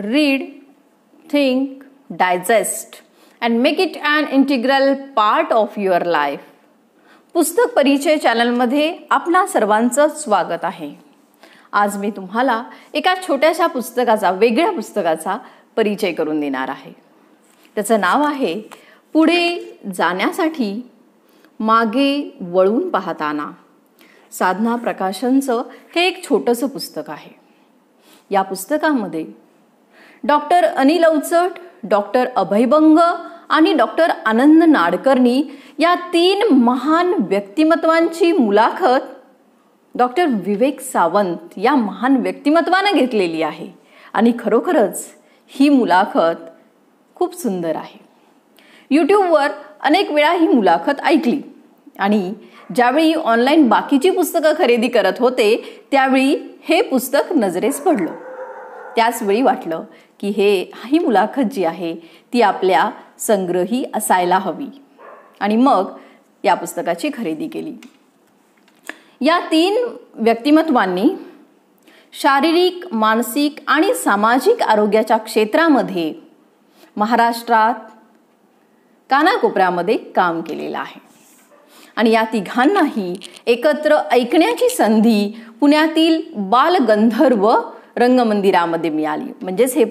read, think, digest, and make it an integral part of your life. पुस्तक परिचय चॅनलमध्ये आपणा सर्वांचं स्वागत आहे. आज मी तुम्हाला एका छोट्याशा पुस्तकाचा वेगळ्या पुस्तकाचा परिचय करून देणार आहे. त्याचं नाव आहे पुढे जाण्यासाठी मागे वळून पाहताना. साधना प्रकाशनचं हे एक छोटंसं पुस्तक आहे. या पुस्तकामध्ये डॉक्टर अनिल अवचट डॉक्टर अभयभंग आणि डॉक्टर आनंद नाडकर्णी या तीन महान व्यक्तिमत्वांची मुलाखत डॉक्टर विवेक सावंत या महान व्यक्तिमत्वानं घेतलेली आहे. आणि खरोखरच ही मुलाखत खूप सुंदर आहे. यूट्यूबवर अनेक वेळा ही मुलाखत ऐकली. आणि ज्यावेळी ऑनलाईन बाकीची पुस्तकं खरेदी करत होते त्यावेळी हे पुस्तक नजरेस पडलं. त्याचवेळी वाटलं की हे ही मुलाखत जी आहे ती आपल्या संग्रही असायला हवी. आणि मग या पुस्तकाची खरेदी केली. या तीन व्यक्तिमत्वांनी शारीरिक मानसिक आणि सामाजिक आरोग्याच्या क्षेत्रामध्ये महाराष्ट्रात कानाकोपऱ्यामध्ये काम केलेलं आहे. आणि या तिघांनाही एकत्र ऐकण्याची संधी पुण्यातील बालगंधर्व रंगमंदिरामध्ये मिळाली. म्हणजेच हे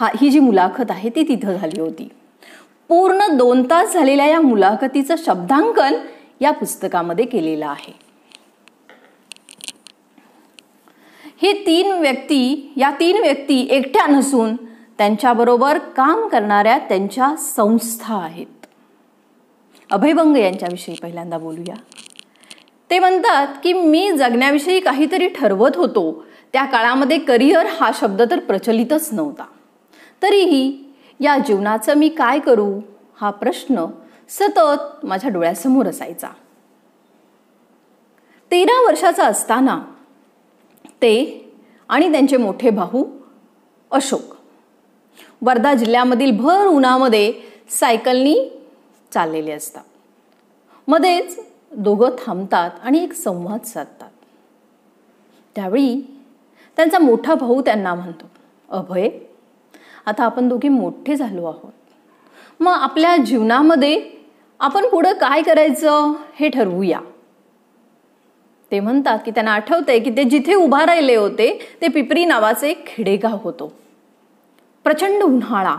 हा ही जी मुलाखत आहे ती तिथं झाली होती. पूर्ण दोन तास झालेल्या या मुलाखतीचं शब्दांकन या पुस्तकामध्ये केलेलं आहे. हे तीन व्यक्ती या तीन व्यक्ती एकट्या नसून त्यांच्याबरोबर काम करणाऱ्या त्यांच्या संस्था आहेत. अभयभंग यांच्याविषयी पहिल्यांदा बोलूया. ते म्हणतात की मी जगण्याविषयी काहीतरी ठरवत होतो त्या काळामध्ये करिअर हा शब्द तर प्रचलितच नव्हता. तरीही या जीवनाचं मी काय करू? हा प्रश्न सतत माझ्या डोळ्यासमोर असायचा. तेरा वर्षाचा असताना ते आणि त्यांचे मोठे भाऊ अशोक वर्धा जिल्ह्यामधील भर उन्हामध्ये सायकलनी चाललेले असतात. मध्येच दोघं थांबतात आणि एक संवाद साधतात. त्यावेळी त्यांचा मोठा भाऊ त्यांना म्हणतो अभय आता आपण दोघे मोठे झालो आहोत. मग आपल्या जीवनामध्ये आपण पुढं काय करायचं हे ठरवूया. ते म्हणतात की त्यांना आठवतंय की ते जिथे उभा राहिले होते ते पिपरी नावाचे एक खेडेगाव होतो. प्रचंड उन्हाळा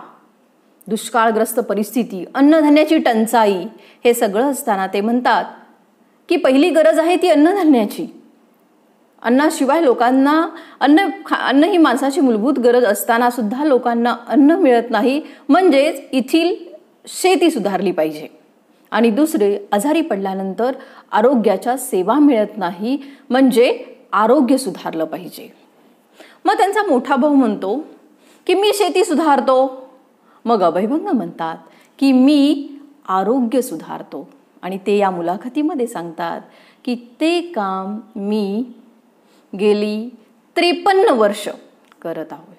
दुष्काळग्रस्त परिस्थिती अन्नधान्याची टंचाई हे सगळं असताना ते म्हणतात की पहिली गरज आहे ती अन्नधान्याची. अन्नाशिवाय लोकांना अन्न खा अन्न ही माणसाची मूलभूत गरज असताना सुद्धा लोकांना अन्न मिळत नाही. म्हणजेच येथील शेती सुधारली पाहिजे. आणि दुसरे आजारी पडल्यानंतर आरोग्याच्या सेवा मिळत नाही म्हणजे आरोग्य सुधारलं पाहिजे. मग त्यांचा मोठा भाऊ म्हणतो की मी शेती सुधारतो. मग अभयभंग म्हणतात की मी आरोग्य सुधारतो. आणि ते या मुलाखतीमध्ये सांगतात की ते काम मी गेली त्रेपन्न वर्ष करत आहोत.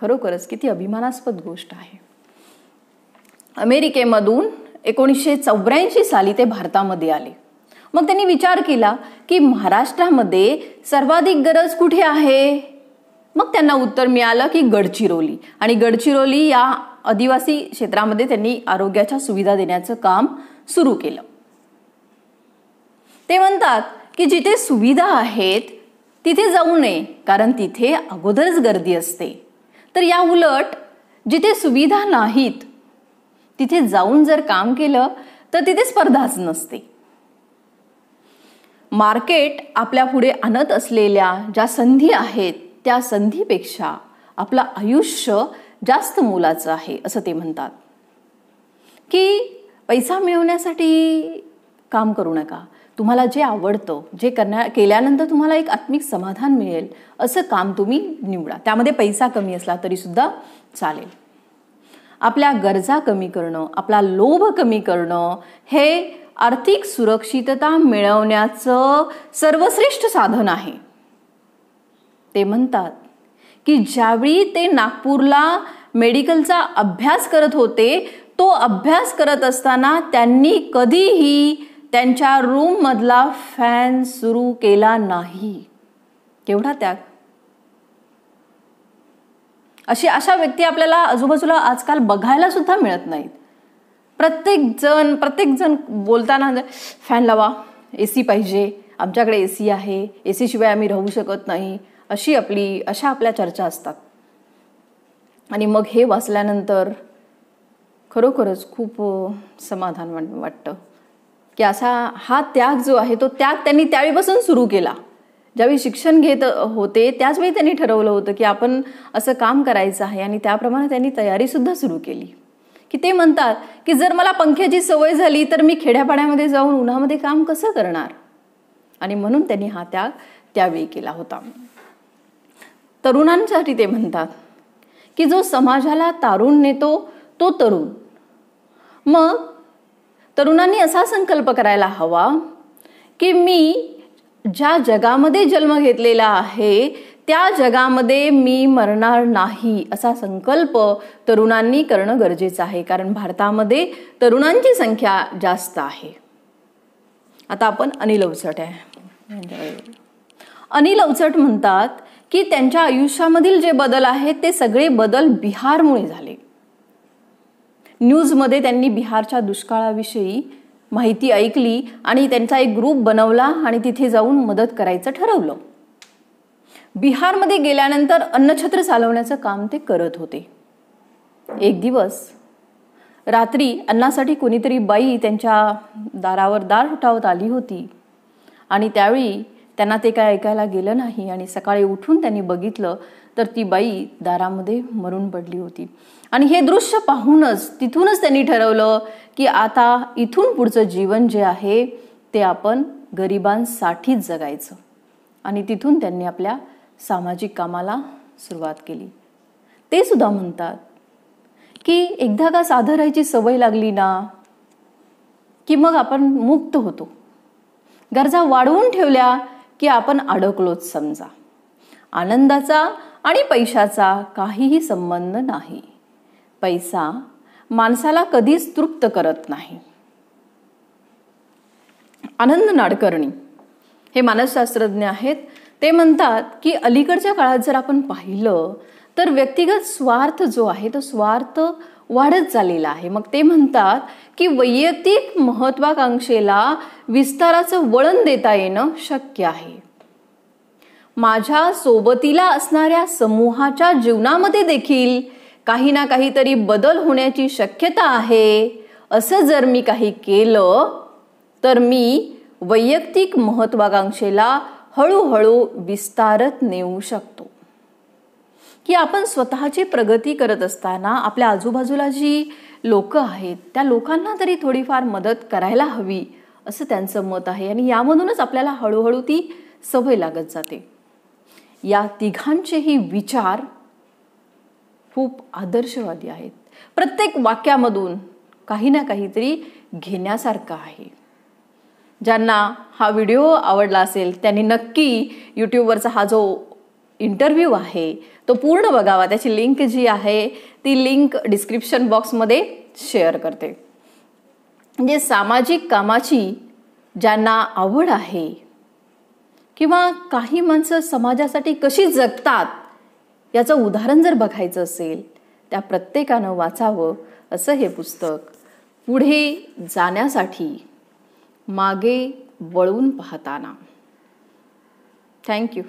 खरोखरच किती अभिमानास्पद गोष्ट आहे. अमेरिकेमधून एकोणीसशे चौऱ्याऐंशी साली ते भारतामध्ये आले. मग त्यांनी विचार केला की महाराष्ट्रामध्ये सर्वाधिक गरज कुठे आहे? मग त्यांना उत्तर मिळालं की गडचिरोली. आणि गडचिरोली या आदिवासी क्षेत्रामध्ये त्यांनी आरोग्याच्या सुविधा देण्याचं काम सुरू केलं. ते म्हणतात की जिथे सुविधा आहेत तिथे जाऊ नये कारण तिथे अगोदरच गर्दी असते. तर या उलट जिथे सुविधा नाहीत तिथे जाऊन जर काम केलं तर तिथे स्पर्धाच नसते. मार्केट आपल्या पुढे आणत असलेल्या ज्या संधी आहेत त्या संधीपेक्षा आपलं आयुष्य जास्त मोलाचं आहे असं ते म्हणतात. की पैसा मिळवण्यासाठी काम करू नका. तुम्हाला जे आवडतं जे करण्या केल्यानंतर तुम्हाला एक आत्मिक समाधान मिळेल असं काम तुम्ही निवडा. त्यामध्ये पैसा कमी असला तरी सुद्धा चालेल. आपल्या गरजा कमी करणं आपला लोभ कमी करणं हे आर्थिक सुरक्षितता मिळवण्याचं सर्वश्रेष्ठ साधन आहे. ते म्हणतात की ज्यावेळी ते नागपूरला मेडिकलचा अभ्यास करत होते तो अभ्यास करत असताना त्यांनी कधीही त्यांच्या रूममधला फॅन सुरू केला नाही. केवढा त्याग. अशी अशा व्यक्ती आपल्याला आजूबाजूला आजकाल बघायला सुद्धा मिळत नाहीत. प्रत्येक जण प्रत्येक जण बोलताना फॅन लावा ए सी पाहिजे. आमच्याकडे ए सी आहे. ए सी शिवाय आम्ही राहू शकत नाही. अशी आपली अशा आपल्या चर्चा असतात. आणि मग हे वाचल्यानंतर खरोखरच खूप समाधान वाटतं. की असा हा त्याग जो आहे तो त्याग त्यांनी त्यावेळीपासून सुरू केला. ज्यावेळी शिक्षण घेत होते त्याचवेळी त्यांनी ठरवलं होतं की आपण असं काम करायचं आहे आणि त्याप्रमाणे त्यांनी तयारीसुद्धा सुरू केली. की ते म्हणतात की जर मला पंख्याची सवय झाली तर मी खेड्यापाड्यामध्ये जाऊन उन्हामध्ये काम कसं करणार? आणि म्हणून त्यांनी हा त्याग त्यावेळी केला होता. तरुणांसाठी ते म्हणतात की जो समाजाला तारून नेतो तो तरुण. मग तरुणांनी असा संकल्प करायला हवा की मी ज्या जगामध्ये जन्म घेतलेला आहे त्या जगामध्ये मी मरणार नाही असा संकल्प तरुणांनी करणं गरजेचं आहे. कारण भारतामध्ये तरुणांची संख्या जास्त आहे. आता आपण अनिल अवचट आहे. अनिल अवचट म्हणतात की त्यांच्या आयुष्यामधील जे बदल आहेत ते सगळे बदल बिहारमुळे झाले. न्यूजमध्ये त्यांनी बिहारच्या दुष्काळाविषयी माहिती ऐकली आणि त्यांचा एक ग्रुप बनवला आणि तिथे जाऊन मदत करायचं ठरवलं. बिहारमध्ये गेल्यानंतर अन्नछत्र चालवण्याचं काम ते करत होते. एक दिवस रात्री अन्नासाठी कोणीतरी बाई त्यांच्या दारावर दार उठावत आली होती आणि त्यावेळी त्यांना ते काय ऐकायला गेलं नाही आणि सकाळी उठून त्यांनी बघितलं तर ती बाई दारामध्ये मरून पडली होती. आणि हे दृश्य पाहूनच तिथूनच त्यांनी ठरवलं की आता इथून पुढचं जीवन जे आहे ते आपण गरिबांसाठीच जगायचं. आणि तिथून त्यांनी आपल्या सामाजिक कामाला सुरुवात केली. ते सुद्धा म्हणतात की एकदा का साधं राहायची सवय लागली ना की मग आपण मुक्त होतो. गरजा वाढवून ठेवल्या की आपण अडकलोच समजा. आनंदाचा आणि पैशाचा काहीही संबंध नाही. पैसा माणसाला कधीच तृप्त करत नाही. आनंद नाडकर्णी हे मानसशास्त्रज्ञ आहेत. ते म्हणतात की अलीकडच्या काळात जर आपण पाहिलं तर व्यक्तिगत स्वार्थ जो आहे तो स्वार्थ वाढत चाललेला आहे. मग ते म्हणतात की वैयक्तिक महत्वाकांक्षेला विस्ताराचं वळण देता येणं शक्य आहे. माझ्या सोबतीला असणाऱ्या समूहाच्या जीवनामध्ये देखील काही ना काहीतरी बदल होण्याची शक्यता आहे. असं जर मी काही केलं तर मी वैयक्तिक महत्वाकांक्षेला हळूहळू विस्तारत नेऊ शकतो. की आपण स्वतःची प्रगती करत असताना आपल्या आजूबाजूला जी लोक आहेत त्या लोकांना तरी थोडीफार मदत करायला हवी असं त्यांचं मत आहे. आणि यामधूनच आपल्याला हळूहळू ती सवय लागत जाते. या तिघांचेही विचार खूप आदर्शवादी आहेत. प्रत्येक वाक्यामधून काही ना काहीतरी घेण्यासारखं आहे. ज्यांना हा व्हिडिओ आवडला असेल त्यांनी नक्की यूट्यूबवरचा हा जो इंटरव्ह्यू आहे तो पूर्ण बघावा. त्याची लिंक जी आहे ती लिंक डिस्क्रिप्शन बॉक्समध्ये शेअर करते. म्हणजे सामाजिक कामाची ज्यांना आवड आहे किंवा काही माणसं समाजासाठी कशी जगतात याचं उदाहरण जर बघायचं असेल त्या प्रत्येकानं वाचावं असं हे पुस्तक पुढे जाण्यासाठी मागे वळून पाहताना. थँक्यू